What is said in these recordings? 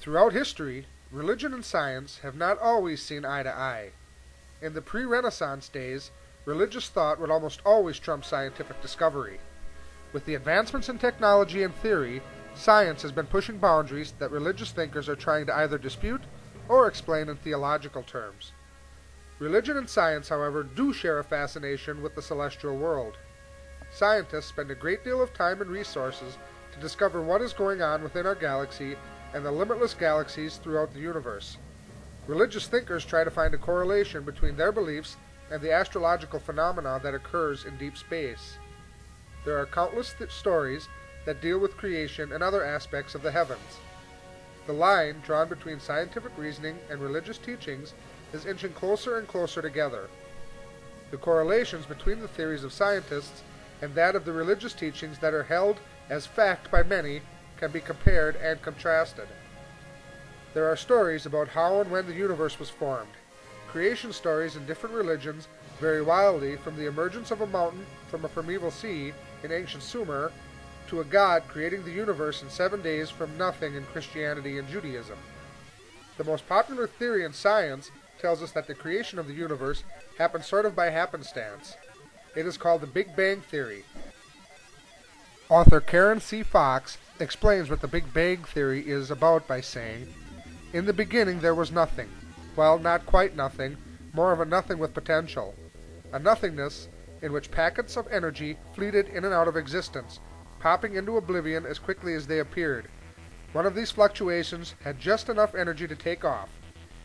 Throughout history, religion and science have not always seen eye to eye. In the pre-Renaissance days, religious thought would almost always trump scientific discovery. With the advancements in technology and theory, science has been pushing boundaries that religious thinkers are trying to either dispute or explain in theological terms. Religion and science, however, do share a fascination with the celestial world. Scientists spend a great deal of time and resources to discover what is going on within our galaxy and the limitless galaxies throughout the universe. Religious thinkers try to find a correlation between their beliefs and the astrological phenomena that occurs in deep space. There are countless th- stories that deal with creation and other aspects of the heavens. The line drawn between scientific reasoning and religious teachings is inching closer and closer together. The correlations between the theories of scientists and that of the religious teachings that are held as fact by many can be compared and contrasted. There are stories about how and when the universe was formed. Creation stories in different religions vary wildly from the emergence of a mountain from a primeval sea in ancient Sumer to a god creating the universe in seven days from nothing in Christianity and Judaism. The most popular theory in science tells us that the creation of the universe happened sort of by happenstance. It is called the Big Bang Theory. Author Karen C. Fox explains what the Big Bang Theory is about by saying, In the beginning there was nothing. Well, not quite nothing, more of a nothing with potential. A nothingness in which packets of energy fleeted in and out of existence, popping into oblivion as quickly as they appeared. One of these fluctuations had just enough energy to take off.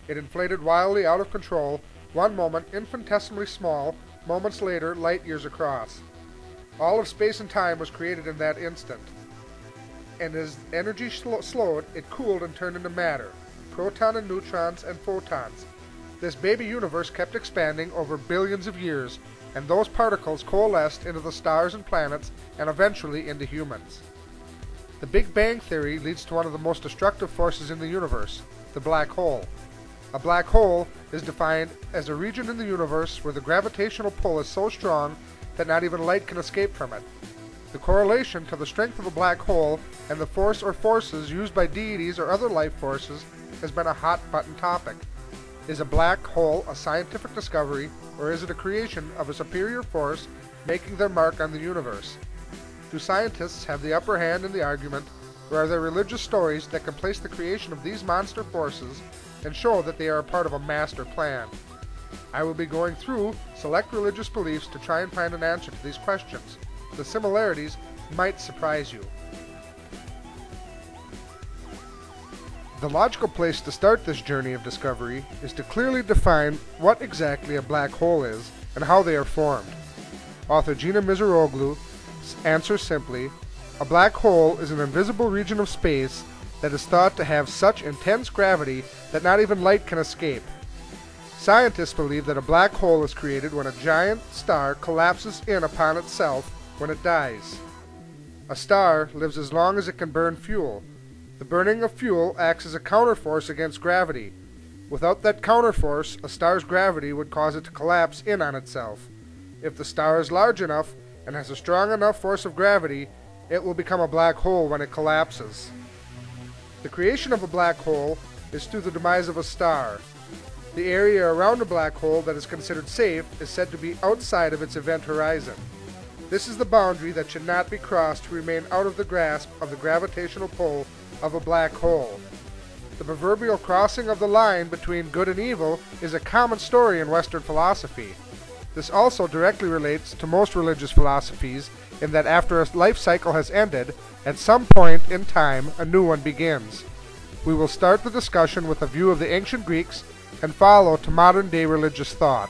It inflated wildly out of control, one moment infinitesimally small, moments later light years across. All of space and time was created in that instant. And as energy sl- slowed, it cooled and turned into matter, proton and neutrons and photons. This baby universe kept expanding over billions of years, and those particles coalesced into the stars and planets and eventually into humans. The Big Bang Theory leads to one of the most destructive forces in the universe, the black hole. A black hole is defined as a region in the universe where the gravitational pull is so strong that not even light can escape from it. The correlation to the strength of a black hole and the force or forces used by deities or other life forces has been a hot button topic. Is a black hole a scientific discovery, or is it a creation of a superior force making their mark on the universe? Do scientists have the upper hand in the argument, or are there religious stories that can place the creation of these monster forces and show that they are a part of a master plan? I will be going through select religious beliefs to try and find an answer to these questions. The similarities might surprise you. The logical place to start this journey of discovery is to clearly define what exactly a black hole is and how they are formed. Author Gina Misiroglu answers simply A black hole is an invisible region of space that is thought to have such intense gravity that not even light can escape. Scientists believe that a black hole is created when a giant star collapses in upon itself when it dies. A star lives as long as it can burn fuel. The burning of fuel acts as a counterforce against gravity. Without that counterforce, a star's gravity would cause it to collapse in on itself. If the star is large enough and has a strong enough force of gravity, it will become a black hole when it collapses. The creation of a black hole is through the demise of a star. The area around a black hole that is considered safe is said to be outside of its event horizon. This is the boundary that should not be crossed to remain out of the grasp of the gravitational pull of a black hole. The proverbial crossing of the line between good and evil is a common story in Western philosophy. This also directly relates to most religious philosophies in that after a life cycle has ended, at some point in time a new one begins. We will start the discussion with a view of the ancient Greeks and follow to modern day religious thought.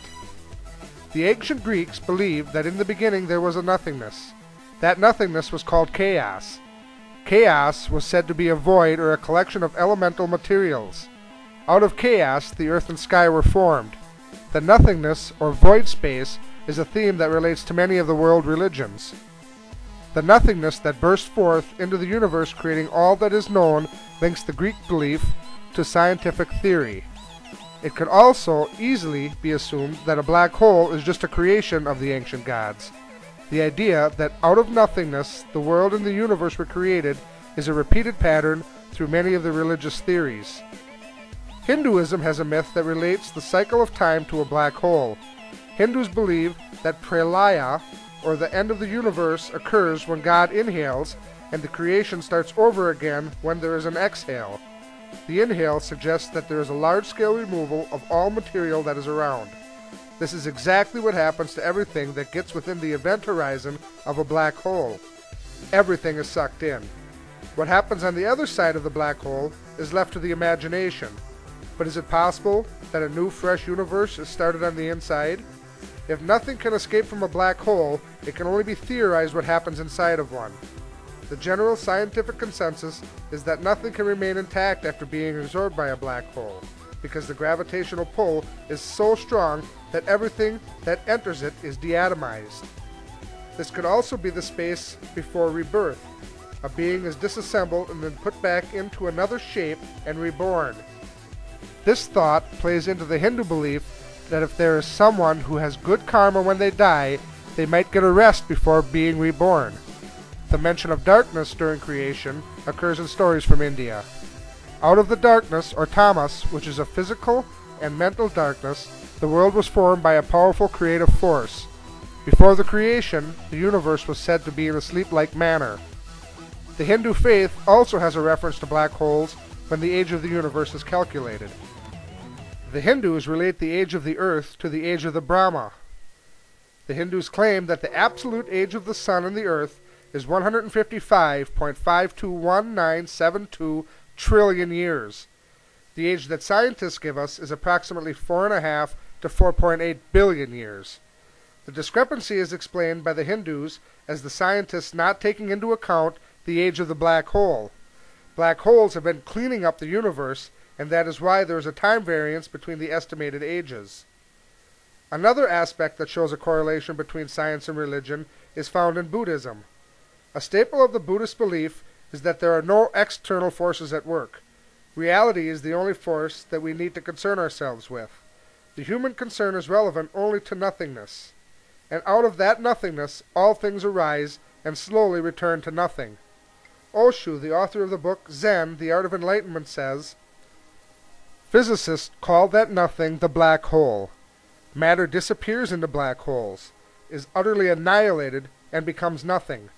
The ancient Greeks believed that in the beginning there was a nothingness. That nothingness was called chaos. Chaos was said to be a void or a collection of elemental materials. Out of chaos, the earth and sky were formed. The nothingness, or void space, is a theme that relates to many of the world religions. The nothingness that burst forth into the universe, creating all that is known, links the Greek belief to scientific theory. It could also easily be assumed that a black hole is just a creation of the ancient gods. The idea that out of nothingness the world and the universe were created is a repeated pattern through many of the religious theories. Hinduism has a myth that relates the cycle of time to a black hole. Hindus believe that pralaya, or the end of the universe, occurs when God inhales and the creation starts over again when there is an exhale. The inhale suggests that there is a large scale removal of all material that is around. This is exactly what happens to everything that gets within the event horizon of a black hole. Everything is sucked in. What happens on the other side of the black hole is left to the imagination. But is it possible that a new, fresh universe is started on the inside? If nothing can escape from a black hole, it can only be theorized what happens inside of one. The general scientific consensus is that nothing can remain intact after being absorbed by a black hole, because the gravitational pull is so strong that everything that enters it is deatomized. This could also be the space before rebirth. A being is disassembled and then put back into another shape and reborn. This thought plays into the Hindu belief that if there is someone who has good karma when they die, they might get a rest before being reborn. The mention of darkness during creation occurs in stories from India. Out of the darkness, or tamas, which is a physical and mental darkness, the world was formed by a powerful creative force. Before the creation, the universe was said to be in a sleep-like manner. The Hindu faith also has a reference to black holes when the age of the universe is calculated. The Hindus relate the age of the earth to the age of the Brahma. The Hindus claim that the absolute age of the sun and the earth is 155.521972 trillion years. The age that scientists give us is approximately 4.5 to 4.8 billion years. The discrepancy is explained by the Hindus as the scientists not taking into account the age of the black hole. Black holes have been cleaning up the universe and that is why there is a time variance between the estimated ages. Another aspect that shows a correlation between science and religion is found in Buddhism. A staple of the Buddhist belief is that there are no external forces at work. Reality is the only force that we need to concern ourselves with. The human concern is relevant only to nothingness. And out of that nothingness all things arise and slowly return to nothing. Osho, the author of the book Zen, The Art of Enlightenment, says, Physicists call that nothing the black hole. Matter disappears into black holes, is utterly annihilated, and becomes nothing.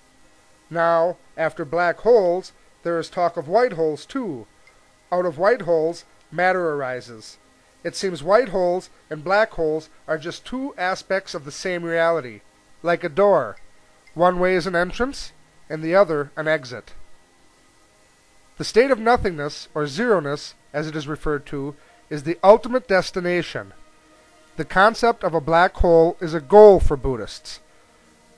Now, after black holes, there is talk of white holes too. Out of white holes, matter arises. It seems white holes and black holes are just two aspects of the same reality, like a door. One way is an entrance, and the other an exit. The state of nothingness, or zeroness, as it is referred to, is the ultimate destination. The concept of a black hole is a goal for Buddhists.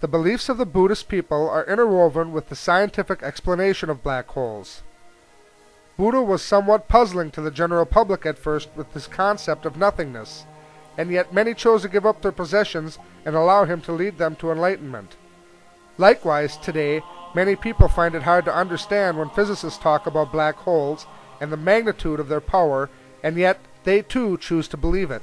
The beliefs of the Buddhist people are interwoven with the scientific explanation of black holes. Buddha was somewhat puzzling to the general public at first with this concept of nothingness, and yet many chose to give up their possessions and allow him to lead them to enlightenment. Likewise, today, many people find it hard to understand when physicists talk about black holes and the magnitude of their power, and yet they too choose to believe it.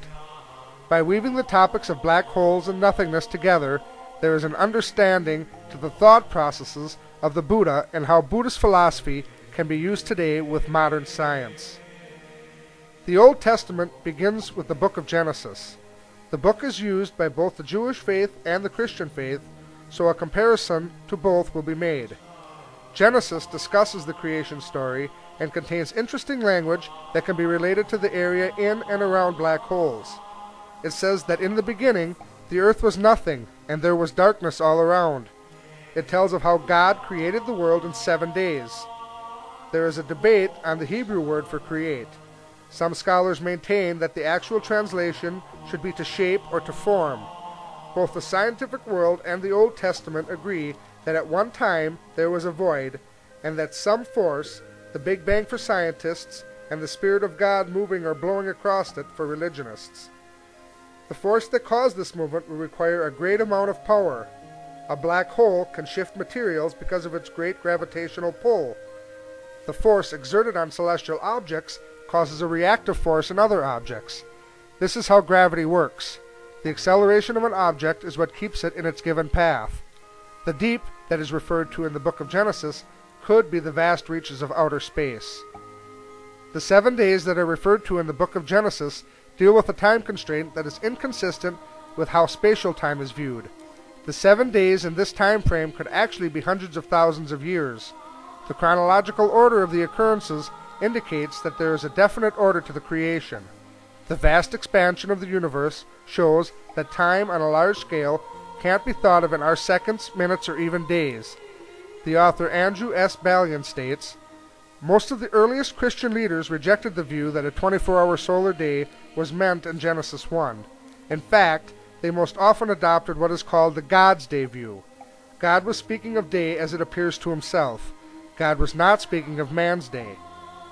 By weaving the topics of black holes and nothingness together, there is an understanding to the thought processes of the Buddha and how Buddhist philosophy can be used today with modern science. The Old Testament begins with the book of Genesis. The book is used by both the Jewish faith and the Christian faith, so a comparison to both will be made. Genesis discusses the creation story and contains interesting language that can be related to the area in and around black holes. It says that in the beginning the earth was nothing, and there was darkness all around. It tells of how God created the world in seven days. There is a debate on the Hebrew word for create. Some scholars maintain that the actual translation should be to shape or to form. Both the scientific world and the Old Testament agree that at one time there was a void, and that some force, the Big Bang for scientists, and the Spirit of God moving or blowing across it for religionists. The force that caused this movement will require a great amount of power. A black hole can shift materials because of its great gravitational pull. The force exerted on celestial objects causes a reactive force in other objects. This is how gravity works. The acceleration of an object is what keeps it in its given path. The deep that is referred to in the book of Genesis could be the vast reaches of outer space. The seven days that are referred to in the book of Genesis deal with a time constraint that is inconsistent with how spatial time is viewed. The seven days in this time frame could actually be hundreds of thousands of years. The chronological order of the occurrences indicates that there is a definite order to the creation. The vast expansion of the universe shows that time on a large scale can't be thought of in our seconds, minutes, or even days. The author Andrew S. Ballion states Most of the earliest Christian leaders rejected the view that a 24 hour solar day was meant in Genesis 1. In fact, they most often adopted what is called the God's Day view. God was speaking of day as it appears to himself. God was not speaking of man's day.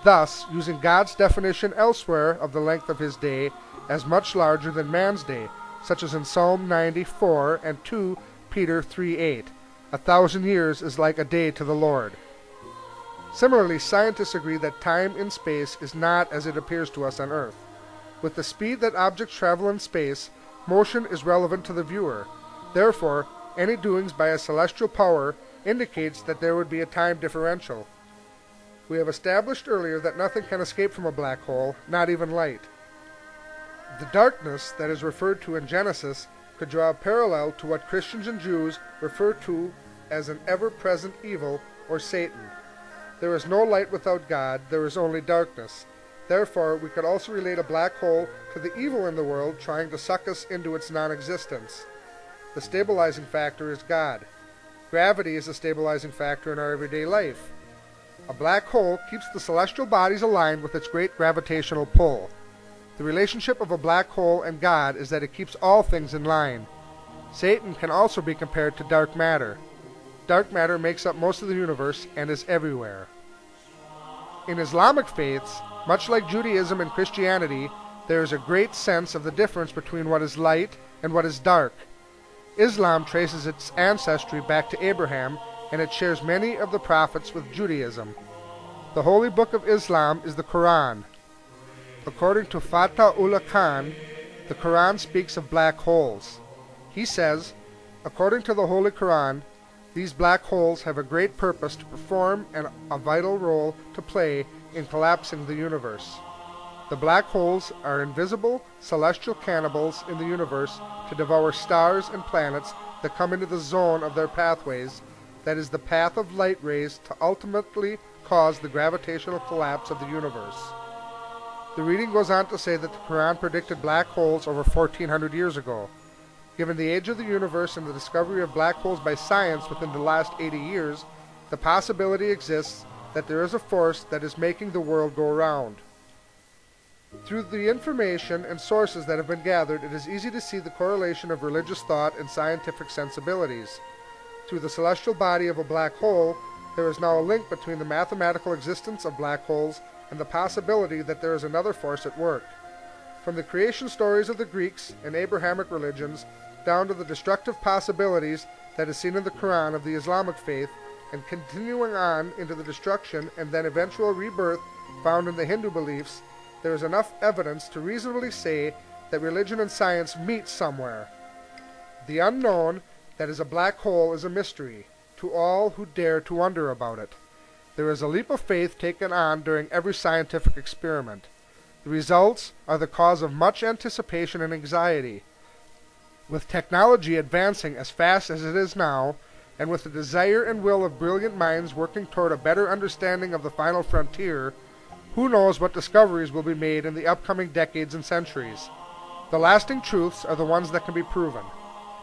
Thus, using God's definition elsewhere of the length of his day as much larger than man's day, such as in Psalm 94 and 2 Peter 3 8. A thousand years is like a day to the Lord. Similarly, scientists agree that time in space is not as it appears to us on Earth. With the speed that objects travel in space, motion is relevant to the viewer. Therefore, any doings by a celestial power indicates that there would be a time differential. We have established earlier that nothing can escape from a black hole, not even light. The darkness that is referred to in Genesis could draw a parallel to what Christians and Jews refer to as an ever present evil or Satan. There is no light without God, there is only darkness. Therefore, we could also relate a black hole to the evil in the world trying to suck us into its non existence. The stabilizing factor is God. Gravity is a stabilizing factor in our everyday life. A black hole keeps the celestial bodies aligned with its great gravitational pull. The relationship of a black hole and God is that it keeps all things in line. Satan can also be compared to dark matter. Dark matter makes up most of the universe and is everywhere. In Islamic faiths, much like Judaism and Christianity, there is a great sense of the difference between what is light and what is dark. Islam traces its ancestry back to Abraham and it shares many of the prophets with Judaism. The holy book of Islam is the Quran. According to Fatah Ullah Khan, the Quran speaks of black holes. He says, according to the Holy Quran, these black holes have a great purpose to perform and a vital role to play in collapsing the universe. The black holes are invisible celestial cannibals in the universe to devour stars and planets that come into the zone of their pathways that is the path of light rays to ultimately cause the gravitational collapse of the universe. The reading goes on to say that the Quran predicted black holes over 1400 years ago. Given the age of the universe and the discovery of black holes by science within the last 80 years, the possibility exists that there is a force that is making the world go round. Through the information and sources that have been gathered, it is easy to see the correlation of religious thought and scientific sensibilities. Through the celestial body of a black hole, there is now a link between the mathematical existence of black holes and the possibility that there is another force at work. From the creation stories of the Greeks and Abrahamic religions down to the destructive possibilities that is seen in the Quran of the Islamic faith and continuing on into the destruction and then eventual rebirth found in the Hindu beliefs, there is enough evidence to reasonably say that religion and science meet somewhere. The unknown that is a black hole is a mystery to all who dare to wonder about it. There is a leap of faith taken on during every scientific experiment. The results are the cause of much anticipation and anxiety. With technology advancing as fast as it is now, and with the desire and will of brilliant minds working toward a better understanding of the final frontier, who knows what discoveries will be made in the upcoming decades and centuries. The lasting truths are the ones that can be proven.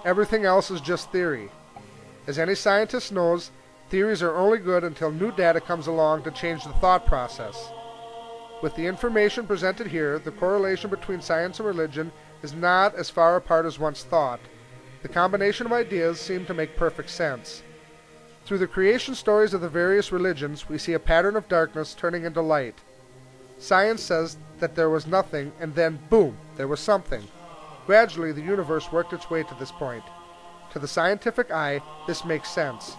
Everything else is just theory. As any scientist knows, theories are only good until new data comes along to change the thought process. With the information presented here, the correlation between science and religion is not as far apart as once thought. The combination of ideas seem to make perfect sense. Through the creation stories of the various religions, we see a pattern of darkness turning into light. Science says that there was nothing, and then, boom, there was something. Gradually, the universe worked its way to this point. To the scientific eye, this makes sense.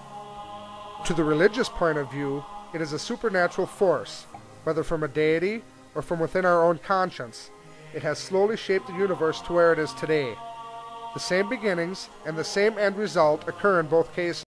To the religious point of view, it is a supernatural force, whether from a deity or from within our own conscience. It has slowly shaped the universe to where it is today. The same beginnings and the same end result occur in both cases.